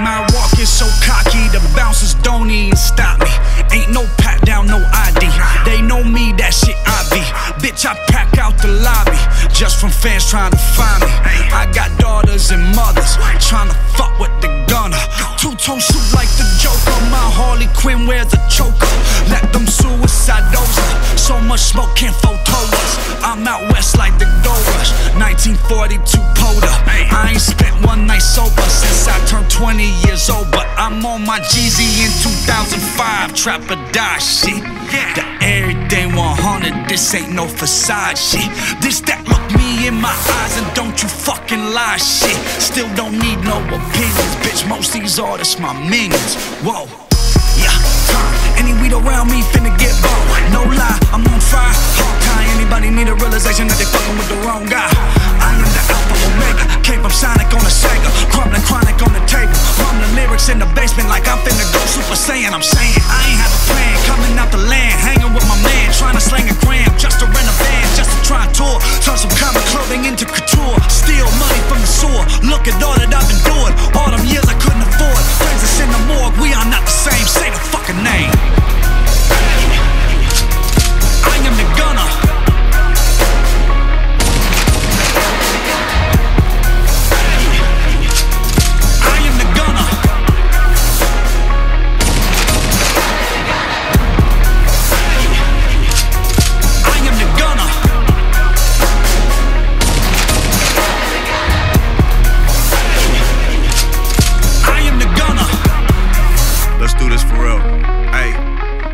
My walk is so cocky, the bouncers don't even stop me. Ain't no pat down, no ID. They know me, that shit I be. Bitch, I pack out the lobby just from fans trying to find me. I got daughters and mothers trying to fuck with the gunner. Two tone suit like the Joker. My Harley Quinn wears a choker. Let them suicide dozer. So much smoke can't photo us. I'm out west like the Gold Rush. 1942 Poda. 20 years old. But I'm on my Jeezy in 2005. Trap or die shit. The everyday 100. This ain't no facade shit. This that look me in my eyes and don't you fucking lie shit. Still don't need no opinions, bitch. Most these artists my minions. Whoa. Yeah, any weed around me finna get bought. No lie, I'm on fire. Hawkeye, anybody need a realization that they fucking with the wrong guy. I am the Alpha Omega, came from Sonic on the Sega, crumbling chronic Saiyan. I'm saying I ain't have a plan, coming out the land, hanging with my man, trying to slang a gram just to rent a van, just to try and tour. Turn some common clothing into couture, steal money from the sewer. Look at all that I've endured, all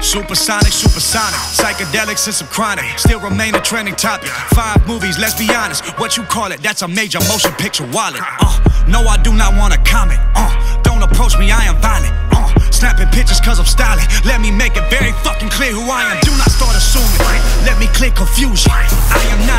Supersonic, supersonic, psychedelics and some chronic. Still remain a trending topic. Five movies, let's be honest. What you call it? That's a major motion picture wallet. Uh, no, I do not want to comment. Uh, don't approach me, I am violent. Uh, snapping pictures cause I'm styling. Let me make it very fucking clear who I am. Do not start assuming. Let me clear confusion. I am not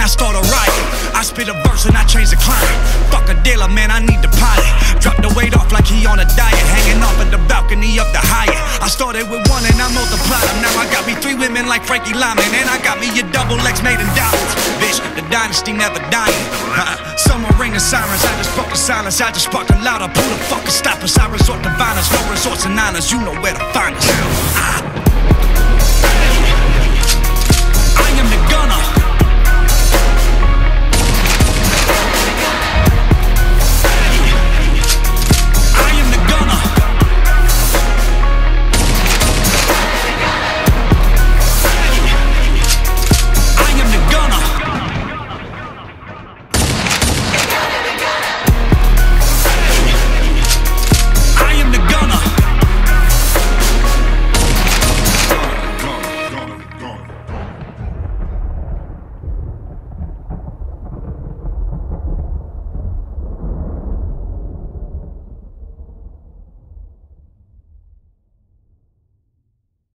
and I start a riot. I spit a verse and I change the climate. Fuck a dealer, man, I need the pilot. Drop the weight off like he on a diet. Hanging off at the balcony of the Hyatt. I started with one and I multiplied them. Now I got me three women like Frankie Lymon. And I got me a double X made in dollars. Bitch, the dynasty never dying. Uh, Someone ringing sirens. I just broke the silence. I just sparked a louder. Who the fuck can stop? I resort to violence. No resorts and honors. You know where to find us. Ah.